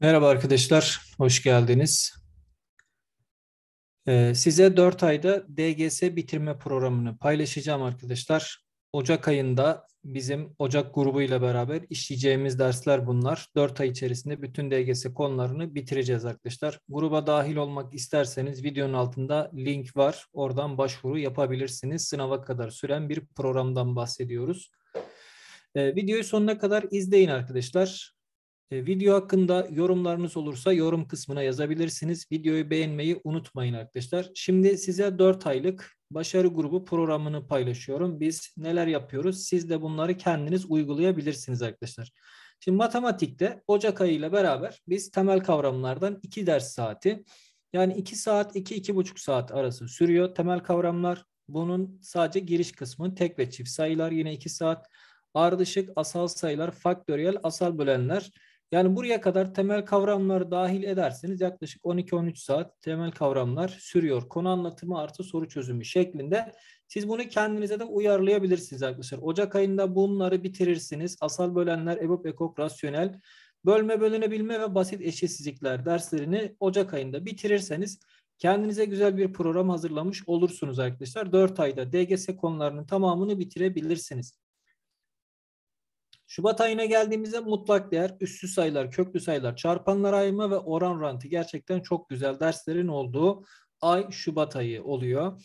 Merhaba arkadaşlar, hoş geldiniz. Ee, size 4 ayda DGS bitirme programını paylaşacağım arkadaşlar. Ocak ayında bizim Ocak grubuyla beraber işleyeceğimiz dersler bunlar. 4 ay içerisinde bütün DGS konularını bitireceğiz arkadaşlar. Gruba dahil olmak isterseniz videonun altında link var. Oradan başvuru yapabilirsiniz. Sınava kadar süren bir programdan bahsediyoruz. Ee, videoyu sonuna kadar izleyin arkadaşlar. E, video hakkında yorumlarınız olursa yorum kısmına yazabilirsiniz. Videoyu beğenmeyi unutmayın arkadaşlar. Şimdi size 4 aylık başarı grubu programını paylaşıyorum. Biz neler yapıyoruz? Siz de bunları kendiniz uygulayabilirsiniz arkadaşlar. Şimdi matematikte Ocak ayı ile beraber biz temel kavramlardan 2 ders saati yani 2 saat 2-2,5 saat arası sürüyor temel kavramlar. Bunun sadece giriş kısmı tek ve çift sayılar yine 2 saat. Ardışık asal sayılar, faktöriyel, asal bölenler yani buraya kadar temel kavramları dahil ederseniz yaklaşık 12-13 saat temel kavramlar sürüyor. Konu anlatımı artı soru çözümü şeklinde. Siz bunu kendinize de uyarlayabilirsiniz arkadaşlar. Ocak ayında bunları bitirirsiniz. Asal bölenler, EBOB, EKOK, rasyonel, bölme, bölünebilme ve basit eşitsizlikler derslerini Ocak ayında bitirirseniz kendinize güzel bir program hazırlamış olursunuz arkadaşlar. 4 ayda DGS konularının tamamını bitirebilirsiniz. Şubat ayına geldiğimizde mutlak değer, üssü sayılar, köklü sayılar, çarpanlar ayırma ve oran rantı gerçekten çok güzel derslerin olduğu ay Şubat ayı oluyor.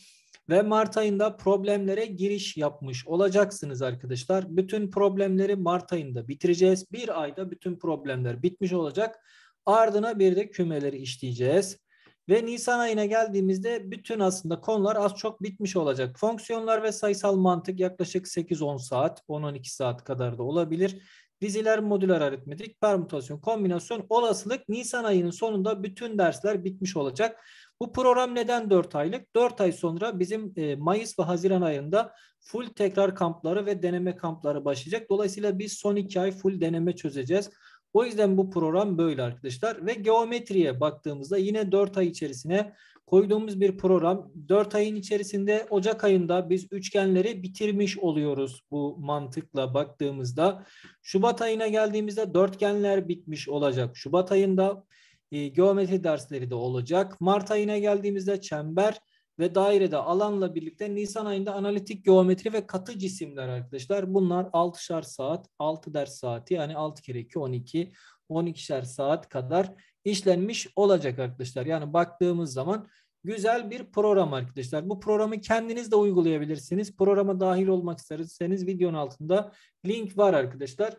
Ve Mart ayında problemlere giriş yapmış olacaksınız arkadaşlar. Bütün problemleri Mart ayında bitireceğiz. Bir ayda bütün problemler bitmiş olacak. Ardına bir de kümeleri işleyeceğiz. Ve Nisan ayına geldiğimizde bütün aslında konular az çok bitmiş olacak. Fonksiyonlar ve sayısal mantık yaklaşık 8-10 saat, 10-12 saat kadar da olabilir. Diziler, modüler aritmetik, permütasyon, kombinasyon, olasılık Nisan ayının sonunda bütün dersler bitmiş olacak. Bu program neden 4 aylık? 4 ay sonra bizim e, Mayıs ve Haziran ayında full tekrar kampları ve deneme kampları başlayacak. Dolayısıyla biz son 2 ay full deneme çözeceğiz. O yüzden bu program böyle arkadaşlar. Ve geometriye baktığımızda yine 4 ay içerisine koyduğumuz bir program. 4 ayın içerisinde Ocak ayında biz üçgenleri bitirmiş oluyoruz bu mantıkla baktığımızda. Şubat ayına geldiğimizde dörtgenler bitmiş olacak. Şubat ayında e, geometri dersleri de olacak. Mart ayına geldiğimizde çember ve dairede alanla birlikte Nisan ayında analitik geometri ve katı cisimler arkadaşlar. Bunlar 6'şar saat, 6 ders saati yani 6 kere 2 12, 12'şer saat kadar işlenmiş olacak arkadaşlar. Yani baktığımız zaman güzel bir program arkadaşlar. Bu programı kendiniz de uygulayabilirsiniz. Programa dahil olmak isterseniz videonun altında link var arkadaşlar.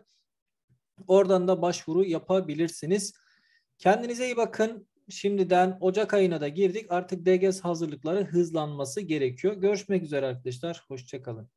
Oradan da başvuru yapabilirsiniz. Kendinize iyi bakın şimdiden Ocak ayına da girdik. Artık DGS hazırlıkları hızlanması gerekiyor. Görüşmek üzere arkadaşlar. Hoşçakalın.